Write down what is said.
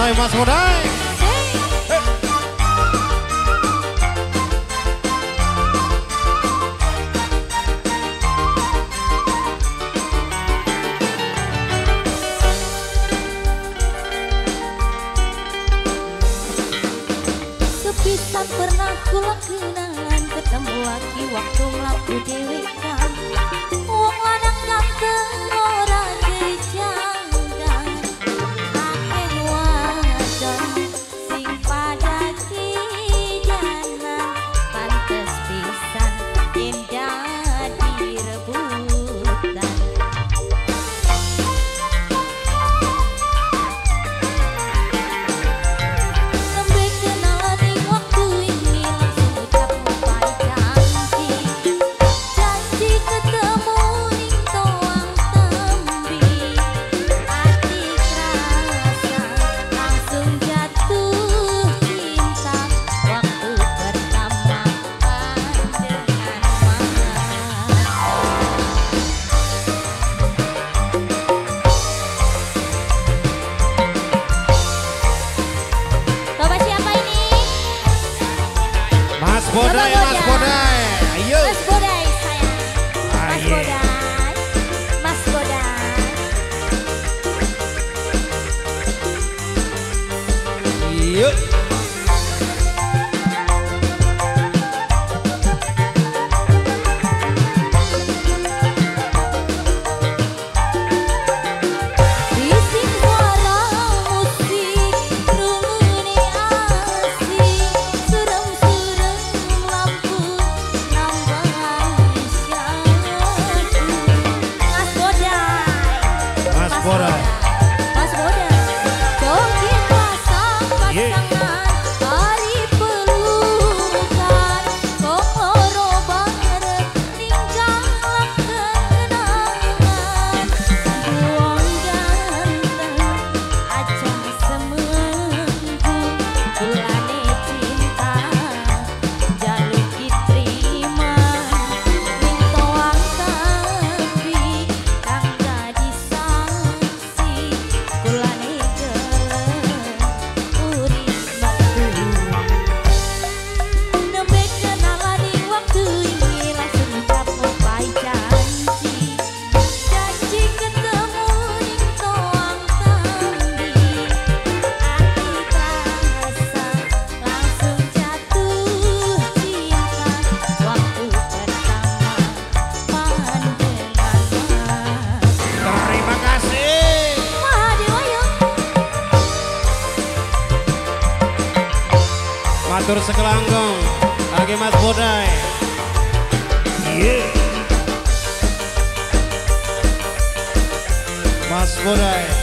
time Mas more time. Sepisan pernah ku kenangan ketemu lagi waktu melaku dewa Bodai, Mas Bodai. Ayo. Mas Bodai sayang. Mas ah. Bodai. Mas Bodai. Yuk. Bora! Matur sekelanggong Lagi Mas Bodai. Yeah. Mas Bodai.